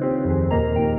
Música